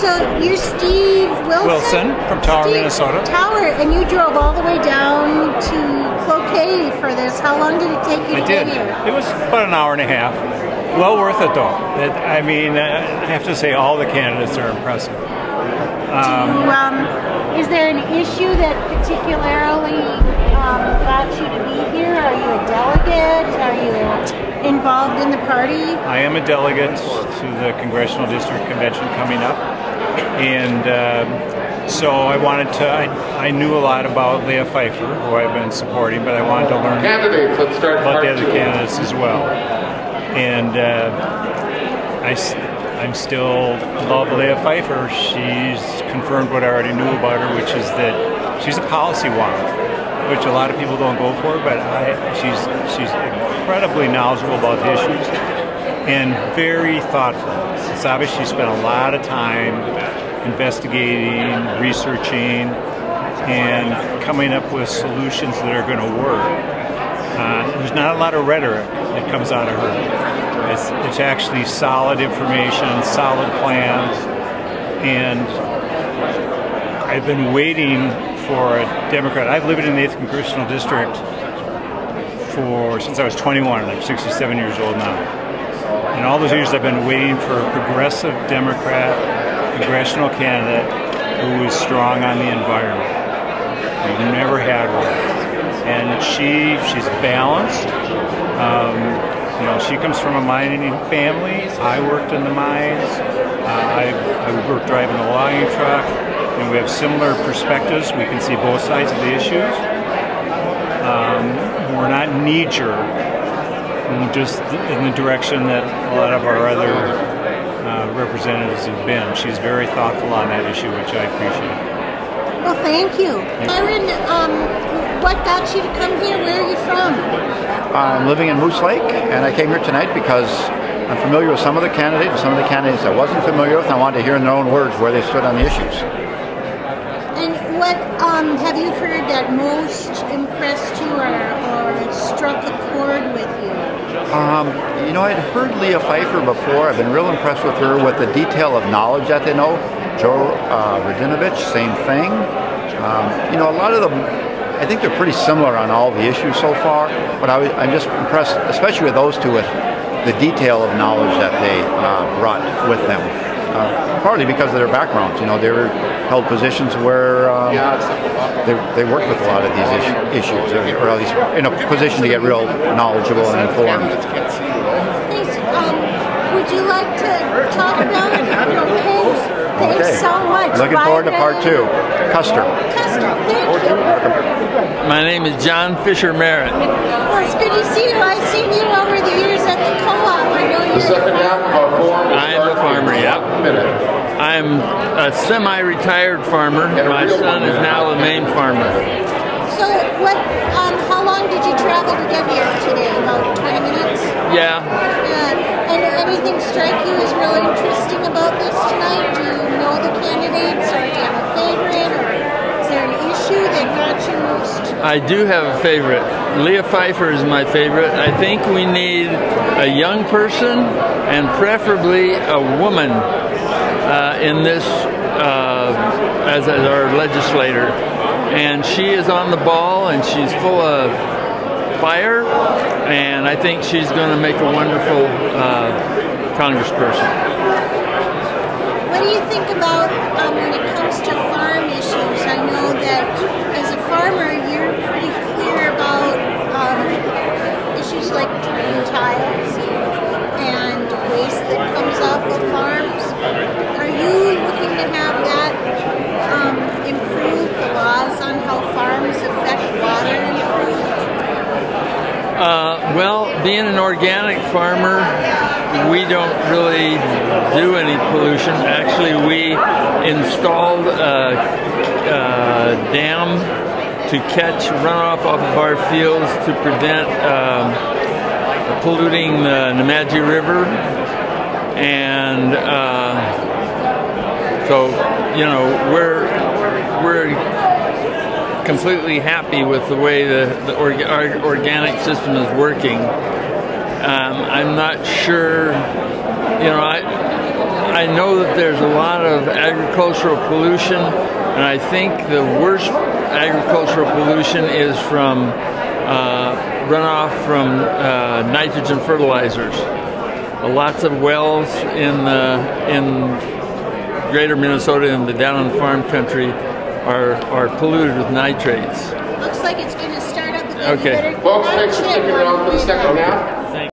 So you're Steve Wilson? Wilson from Tower, Steve, Minnesota. Tower, and you drove all the way down to Cloquet for this. How long did it take you I to did. get here? It was about an hour and a half. Well worth it though. It, I mean, uh, I have to say all the candidates are impressive. Do, um, is there an issue that particularly um, got you to be here? Are you a delegate? Are you involved in the party? I am a delegate to the Congressional District Convention coming up, and um so I wanted to. I, I knew a lot about Leah Phifer, who I've been supporting, but I wanted to learn Candidates, let's start about the other two. candidates as well. And uh, I, I'm still love Leah Phifer. She's confirmed what I already knew about her, which is that she's a policy wonk, which a lot of people don't go for. But I, she's she's incredibly knowledgeable about the issues and very thoughtful. It's obvious she spent a lot of time investigating, researching, and coming up with solutions that are going to work. Uh, there's not a lot of rhetoric that comes out of her. It's, it's actually solid information, solid plans, and I've been waiting for a Democrat. I've lived in the 8th Congressional District for since I was 21, and I'm 67 years old now. And all those years I've been waiting for a progressive Democrat congressional candidate who is strong on the environment. We've never had one. And she she's balanced. Um, you know, she comes from a mining family. I worked in the mines. Uh, I, I worked driving a logging truck. And we have similar perspectives. We can see both sides of the issues. Um, we're not knee-jerk. We're just in the direction that a lot of our other uh, representatives have been. She's very thoughtful on that issue, which I appreciate. Well, thank you. Byron, um, what got you to come here? Where are you from? I'm living in Moose Lake, and I came here tonight because I'm familiar with some of the candidates, and some of the candidates I wasn't familiar with, and I wanted to hear in their own words where they stood on the issues. And what um, have you heard that most impressed you or, or struck a chord with you? Um, you know, I'd heard Leah Phifer before. I've been real impressed with her with the detail of knowledge that they know. Joe uh, Radinovich, same thing. Um, you know, a lot of them, I think they're pretty similar on all the issues so far, but I, I'm just impressed, especially with those two, with the detail of knowledge that they uh, brought with them. Uh, partly because of their backgrounds. You know, they were held positions where um, they, they worked with a lot of these issu- issues, or or at least in a position to get real knowledgeable and informed. Thanks. Um, would you like to talk about it? Okay. Thanks Okay. so much. Looking forward to part two. Custer. Custer, thank you. My name is John Fisher Merritt. Well, it's good to see you. I've seen you over the years at the co-op. I know The you're second half of our forum will I am a start farmer, in yeah. one minute. I'm a semi-retired farmer. And My son is now a main farmer. So, what? Um, how long did you travel to get here today? About 20 minutes. Yeah, Uh, and anything strike you as really interesting about this tonight? Do you know the candidates, or do you have a favorite, or is there an issue that got you most? I do have a favorite. Leah Phifer is my favorite. I think we need a young person and preferably a woman uh, in this uh, as, as our legislator. And she is on the ball and she's full of fire, and I think she's going to make a wonderful uh, congressperson. What do you think about um, when it comes to farm issues? I know that as a farmer, you're pretty clear about um, issues like drain tiles and waste that comes off of farms. Are you looking to have that um, improve the laws on how farms affect water improved? Uh, well, being an organic farmer, we don't really do any pollution. Actually, we installed a, a dam to catch runoff off of our fields to prevent um, polluting the Nemadji River. And uh, so, you know, we're we're completely happy with the way the, the orga- our organic system is working. Um, I'm not sure, you know, I I know that there's a lot of agricultural pollution, and I think the worst agricultural pollution is from uh, runoff from uh, nitrogen fertilizers. Lots of wells in uh, in greater Minnesota and the down in farm country are, are polluted with nitrates. Looks like it's going to start up again. Okay. Folks, not thanks for sticking around for the second doing half.